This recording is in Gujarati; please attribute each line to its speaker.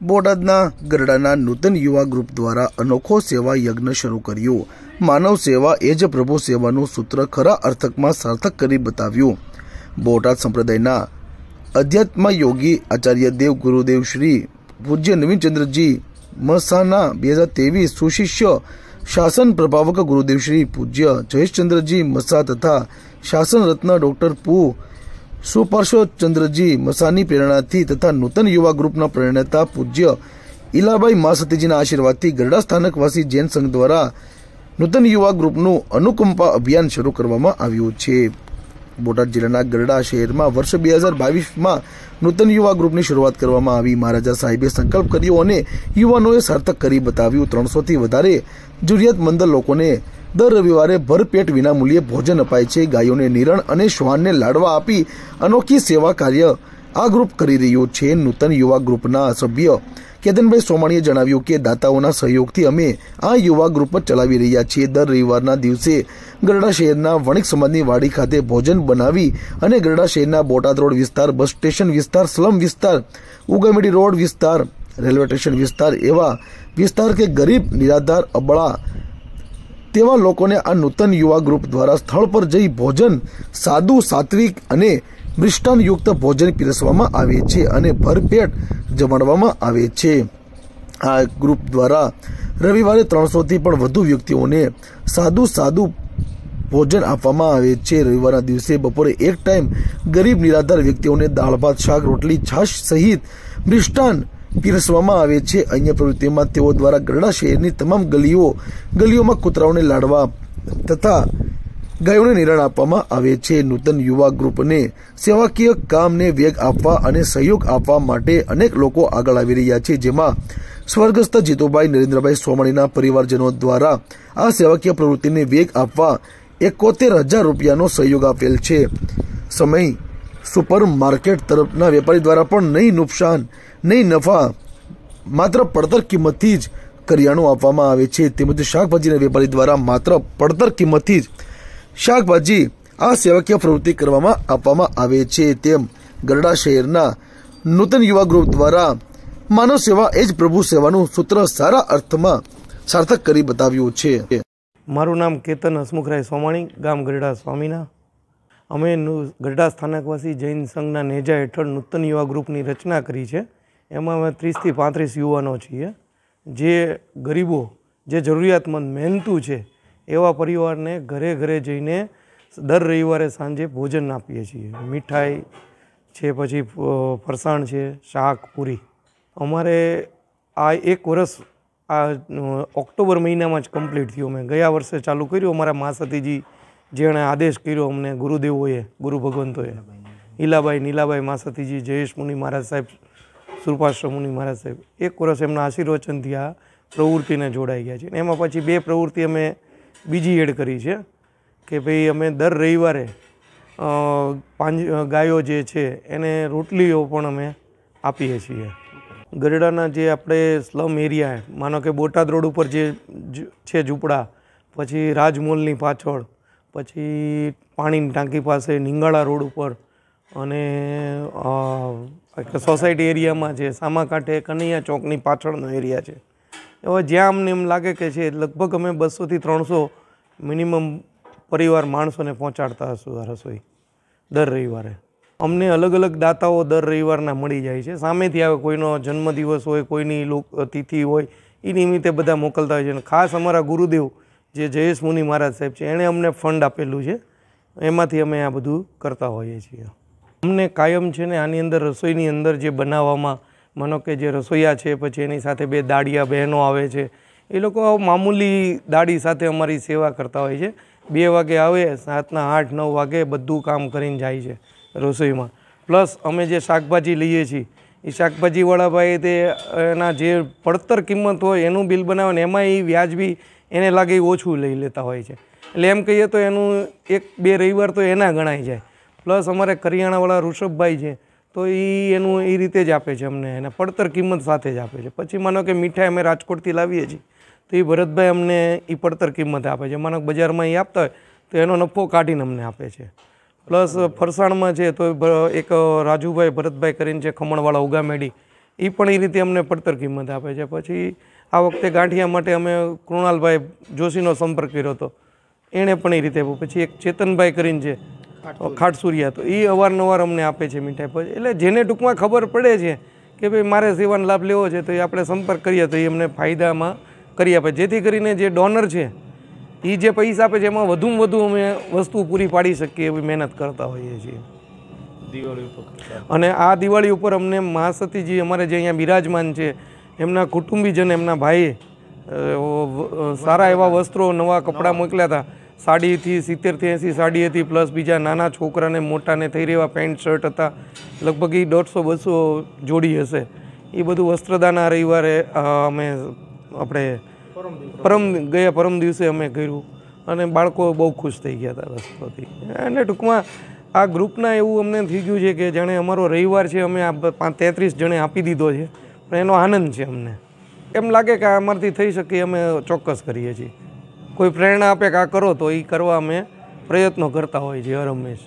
Speaker 1: બોટાદના ગરડાના નૂતન યુવા ગ્રુપ દ્વારા અનોખો સેવા યજ્ઞ શરૂ કર્યો. માનવ સેવા એ જ પ્રભુ સેવાનું સૂત્ર ખરા અર્થકમાં સાર્થક કરી બતાવ્યું. બોટાદ સંપ્રદાયના અધ્યાત્મ યોગી આચાર્ય દેવ ગુરુદેવ શ્રી પૂજ્ય નવીનચંદ્રજી મસાના બે હજાર ત્રેવીસ સુશિષ્ય શાસન પ્રભાવક ગુરુદેવ શ્રી પૂજ્ય જયેશચંદ્રજી મસા તથા શાસન રત્ન ડોક્ટર પુ સુપાર્શ્વચંદ્રજી મસાની પ્રેરણાથી તથા નૂતન યુવા ગ્રુપના પ્રેરણાતા પૂજ્ય ઈલાબાઈ મા સતીજીના આશીર્વાદથી ગરડા સ્થાનકવાસી જૈન સંઘ દ્વારા નૂતન યુવા ગ્રુપનું અનુકંપા અભિયાન શરૂ કરવામાં આવ્યું છે. બોટાદ જિલ્લાના ગરડા શહેરમાં વર્ષ બે હજાર બાવીસમાં નૂતન યુવા ગ્રુપની શરૂઆત કરવામાં આવી. મહારાજા સાહેબે સંકલ્પ કર્યો અને યુવાનોએ સાર્થક કરી બતાવ્યું. ત્રણસોથી વધારે જરૂરિયાતમંદ લોકોને દર રવિવારે ભરપેટ વિનામૂલ્યે ભોજન અપાય છે. ગાયોને નિરણ અને શ્વાનને લાડવા આપી અનોખી સેવા કાર્ય આ ગ્રુપ કરી રહ્યું છે. નૂતન યુવા ગ્રુપના સભ્ય કેતનભાઈ સોમાણીએ જણાવ્યું કે દાતાઓના સહયોગથી અમે આ યુવા ગ્રુપ ચલાવી રહ્યા છીએ. દર રવિવારના દિવસે ગરડા શહેરના વણિક સમાજની વાડી ખાતે ભોજન બનાવી અને ગરડા શહેરના બોટાદ રોડ વિસ્તાર, બસ સ્ટેશન વિસ્તાર, સ્લમ વિસ્તાર, ઉગામેડી રોડ વિસ્તાર, રેલવે સ્ટેશન વિસ્તાર એવા વિસ્તાર કે ગરીબ, નિરાધાર, અબળા તેવા લોકોને આ નૂતન યુવા ગ્રુપ દ્વારા સ્થળ પર જઈ ભોજન, સાદું, સાત્વિક અને મિષ્ટાનયુક્ત ભોજન પીરસવામાં આવે છે અને ભરપેટ જમાડવામાં આવે છે. આ ગ્રુપ દ્વારા રવિવારે ત્રણસોથી પણ વધુ વ્યક્તિઓને સાદું સાદું ભોજન આપવામાં આવે છે. રવિવારના દિવસે બપોરે એક ટાઈમ ગરીબ, નિરાધાર વ્યક્તિઓને દાળ, ભાત, શાક, રોટલી, છાશ સહિત મિષ્ટાન પીરસવામાં આવે છે. અન્ય પ્રવૃત્તિમાં તેઓ દ્વારા ગરડા શહેરની તમામ ગલીઓ, ગલીઓમાં કૂતરાઓને લાડવા તથા ગાયોને નિરણ આપવામાં આવે છે. નૂતન યુવા ગ્રુપને સેવાકીય કામને વેગ આપવા અને સહયોગ આપવા માટે અનેક લોકો આગળ આવી રહ્યા છે. જેમાં સ્વર્ગસ્થ જીતુભાઈ નરેન્દ્રભાઈ સોમાણીના પરિવારજનો દ્વારા આ સેવાકીય પ્રવૃત્તિને વેગ આપવા એકોતેર હજાર રૂપિયાનો સહયોગ આપેલ છે. સમય સુપર માર્કેટ તરફના વેપારી દ્વારા પણ નહીં નુકસાન, નહીં નફા, માત્ર પડતર કિંમતથી જ કરિયાણું આપવામાં આવે છે. તેમજ શાકભાજીના વેપારી દ્વારા માત્ર પડતર કિંમતથી જ શાકભાજી આ સેવાકીય પ્રવૃત્તિ કરવામાં આપવામાં આવે છે. તેમ ગરડા શહેરના નૂતન યુવા ગ્રુપ દ્વારા માનવ સેવા એ જ પ્રભુ સેવાનું સૂત્ર સારા અર્થમાં સાર્થક કરી બતાવ્યું છે.
Speaker 2: મારું નામ કેતન હસમુખરાય સોમાણી, ગામ ગરડા સ્વામીના. અમે ગરડા સ્થાનકવાસી જૈન સંઘના નેજા હેઠળ નૂતન યુવા ગ્રુપની રચના કરી છે. એમાં અમે ત્રીસથી પાંત્રીસ યુવાનો છીએ. જે ગરીબો, જે જરૂરિયાતમંદ મહેનતુ છે, એવા પરિવારને ઘરે ઘરે જઈને દર રવિવારે સાંજે ભોજન આપીએ છીએ. મીઠાઈ છે, પછી ફરસાણ છે, શાક, પૂરી. અમારે આ એક વર્ષ, આ ઓક્ટોબર મહિનામાં જ કમ્પ્લીટ થયું. મેં ગયા વર્ષે ચાલુ કર્યું. અમારા મા સતીજી જેણે આદેશ કર્યો અમને ગુરુદેવોએ, ગુરુ ભગવંતોએ. ઈલાબાઈ, નીલાબાઈ માસતીજી જયેશ મુનિ મહારાજ સાહેબ સુરપાશ્ર મુનિ મહારાજ સાહેબ, એક વર્ષ એમના આશીર્વચનથી આ પ્રવૃત્તિને જોડાઈ ગયા છે. એમાં પછી બે પ્રવૃત્તિ અમે બીજી એડ કરી છે, કે ભાઈ અમે દર રવિવારે પાંજ ગાયો જે છે એને રોટલીઓ પણ અમે આપીએ છીએ. ગરડાના જે આપણે સ્લમ એરિયા, માનો કે બોટાદ રોડ ઉપર જે છે ઝૂંપડા, પછી રાજમોલની પાછળ પછી પાણીની ટાંકી પાસે નિંગાળા રોડ ઉપર અને સોસાયટી એરિયામાં છે, સામાકાંઠે કનૈયા ચોકની પાછળનો એરિયા છે. એવા જ્યાં અમને એમ લાગે કે છે, લગભગ અમે બસોથી ત્રણસો મિનિમમ પરિવાર માણસોને પહોંચાડતા હશું રસોઈ દર રવિવારે. અમને અલગ અલગ દાતાઓ દર રવિવારના મળી જાય છે. સામેથી આવે, કોઈનો જન્મદિવસ હોય, કોઈની લોક, તિથિ હોય એ નિમિત્તે બધા મોકલતા હોય છે. અને ખાસ અમારા ગુરુદેવ જે જયેશ મુનિ મહારાજ સાહેબ છે, એણે અમને ફંડ આપેલું છે. એમાંથી અમે આ બધું કરતા હોઈએ છીએ. અમને કાયમ છે ને આની અંદર રસોઈની અંદર જે બનાવવામાં, માનો કે જે રસોઈયા છે, પછી એની સાથે બે દાડિયા બહેનો આવે છે, એ લોકો મામૂલી દાડી સાથે અમારી સેવા કરતા હોય છે. બે વાગે આવે, સાતના આઠ, નવ વાગે બધું કામ કરીને જાય છે રસોઈમાં. પ્લસ અમે જે શાકભાજી લઈએ છીએ, એ શાકભાજીવાળા ભાઈ તે એના જે પડતર કિંમત હોય એનું બિલ બનાવે ને એમાં એ વ્યાજબી એને લાગે એ ઓછું લઈ લેતા હોય છે. એટલે એમ કહીએ તો એનું એક બે રવિવાર તો એના ગણાય જાય. પ્લસ અમારે કરિયાણાવાળા ઋષભભાઈ છે, તો એ એનું એ રીતે જ આપે છે અમને, એને પડતર કિંમત સાથે જ આપે છે. પછી માનો કે મીઠાઈ અમે રાજકોટથી લાવીએ છીએ, તો એ ભરતભાઈ અમને એ પડતર કિંમતે આપે છે. માનો બજારમાં એ આપતા હોય, તો એનો નફો કાઢીને અમને આપે છે. પ્લસ ફરસાણમાં છે, તો એક રાજુભાઈ ભરતભાઈ કરીને છે, ખમણવાળા ઉગામેડી એ પણ એ રીતે અમને પડતર કિંમત આપે છે. પછી આ વખતે ગાંઠિયા માટે અમે કૃણાલભાઈ જોશીનો સંપર્ક કર્યો હતો. એણે પણ એ રીતે આપ્યું. પછી એક ચેતનભાઈ કરીને છે ખાટસુરિયા. તો એ અવારનવાર અમને આપે છે મીઠાઈ પછી એટલે જેને ટૂંકમાં ખબર પડે છે કે ભાઈ મારે સેવાનો લાભ લેવો છે તો એ આપણે સંપર્ક કરીએ તો એ અમને ફાયદામાં કરી આપે. જેથી કરીને જે ડોનર છે એ જે પૈસા આપે છે એમાં વધુમાં વધુ અમે વસ્તુ પૂરી પાડી શકીએ એવી મહેનત કરતા હોઈએ છીએ.
Speaker 3: દિવાળી ઉપર.
Speaker 2: અને આ દિવાળી ઉપર અમને મહાસતીજી અમારે જે અહીંયા બિરાજમાન છે એમના કુટુંબીજન એમના ભાઈએ સારા એવા વસ્ત્રો નવા કપડાં મોકલ્યા હતા. સાડીથી સિત્તેરથી એંસી સાડી હતી પ્લસ બીજા નાના છોકરાને મોટાને થઈ રહેવા પેન્ટ શર્ટ હતા. લગભગ એ દોઢસો બસો જોડી હશે. એ બધું વસ્ત્રદાન આ રવિવારે અમે આપણે પરમ ગયા પરમ દિવસે અમે કર્યું. અને બાળકો બહુ ખુશ થઈ ગયા હતા રસ્તોથી અને ટૂંકમાં આ ગ્રુપના એવું અમને થઈ ગયું છે કે જાણે અમારો રવિવાર છે અમે આ પાંચ તેત્રીસ જણે આપી દીધો છે. પણ એનો આનંદ છે અમને. એમ લાગે કે અમારથી થઈ શકે અમે ચોક્કસ કરીએ છીએ. કોઈ પ્રેરણા આપે કે આ કરો તો એ કરવા અમે પ્રયત્નો કરતા હોઈએ છીએ હર હંમેશ.